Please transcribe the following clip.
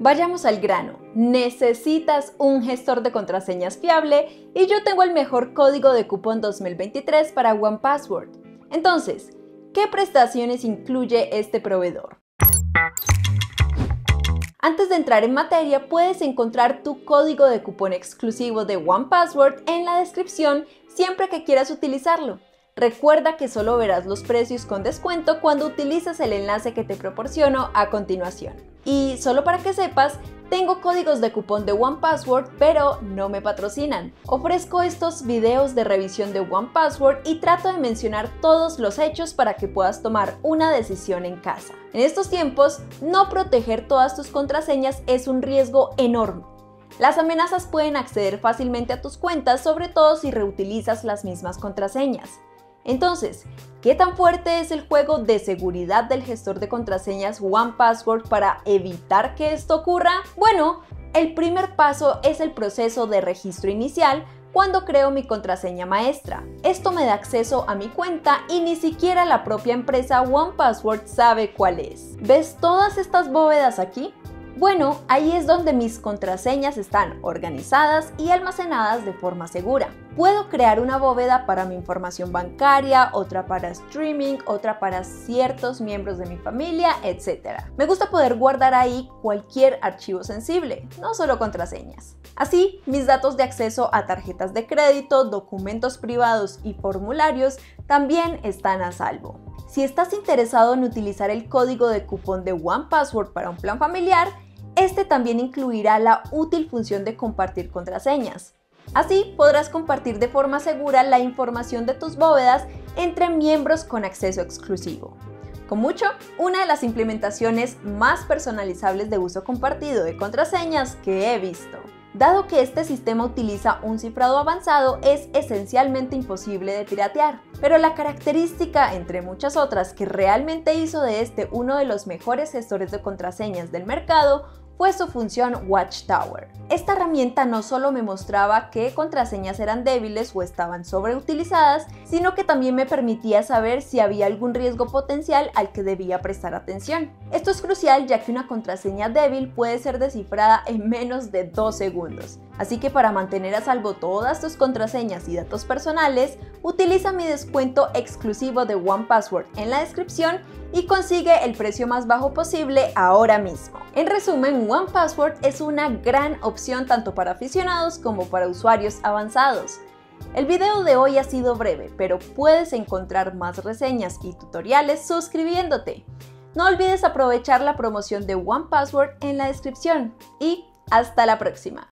Vayamos al grano. Necesitas un gestor de contraseñas fiable y yo tengo el mejor código de cupón 2023 para OnePassword. Entonces, ¿qué prestaciones incluye este proveedor? Antes de entrar en materia, puedes encontrar tu código de cupón exclusivo de OnePassword en la descripción siempre que quieras utilizarlo. Recuerda que solo verás los precios con descuento cuando utilizas el enlace que te proporciono a continuación. Y solo para que sepas, tengo códigos de cupón de OnePassword, pero no me patrocinan. Ofrezco estos videos de revisión de OnePassword y trato de mencionar todos los hechos para que puedas tomar una decisión en casa. En estos tiempos, no proteger todas tus contraseñas es un riesgo enorme. Las amenazas pueden acceder fácilmente a tus cuentas, sobre todo si reutilizas las mismas contraseñas. Entonces, ¿qué tan fuerte es el juego de seguridad del gestor de contraseñas OnePassword para evitar que esto ocurra? Bueno, el primer paso es el proceso de registro inicial cuando creo mi contraseña maestra. Esto me da acceso a mi cuenta y ni siquiera la propia empresa OnePassword sabe cuál es. ¿Ves todas estas bóvedas aquí? Bueno, ahí es donde mis contraseñas están organizadas y almacenadas de forma segura. Puedo crear una bóveda para mi información bancaria, otra para streaming, otra para ciertos miembros de mi familia, etc. Me gusta poder guardar ahí cualquier archivo sensible, no solo contraseñas. Así, mis datos de acceso a tarjetas de crédito, documentos privados y formularios también están a salvo. Si estás interesado en utilizar el código de cupón de OnePassword para un plan familiar, este también incluirá la útil función de compartir contraseñas. Así podrás compartir de forma segura la información de tus bóvedas entre miembros con acceso exclusivo. Con mucho, una de las implementaciones más personalizables de uso compartido de contraseñas que he visto. Dado que este sistema utiliza un cifrado avanzado, es esencialmente imposible de piratear. Pero la característica, entre muchas otras, que realmente hizo de este uno de los mejores gestores de contraseñas del mercado fue su función Watchtower. Esta herramienta no solo me mostraba qué contraseñas eran débiles o estaban sobreutilizadas, sino que también me permitía saber si había algún riesgo potencial al que debía prestar atención. Esto es crucial ya que una contraseña débil puede ser descifrada en menos de dos segundos. Así que para mantener a salvo todas tus contraseñas y datos personales, utiliza mi descuento exclusivo de OnePassword en la descripción y consigue el precio más bajo posible ahora mismo. En resumen, OnePassword es una gran opción tanto para aficionados como para usuarios avanzados. El video de hoy ha sido breve, pero puedes encontrar más reseñas y tutoriales suscribiéndote. No olvides aprovechar la promoción de OnePassword en la descripción y hasta la próxima.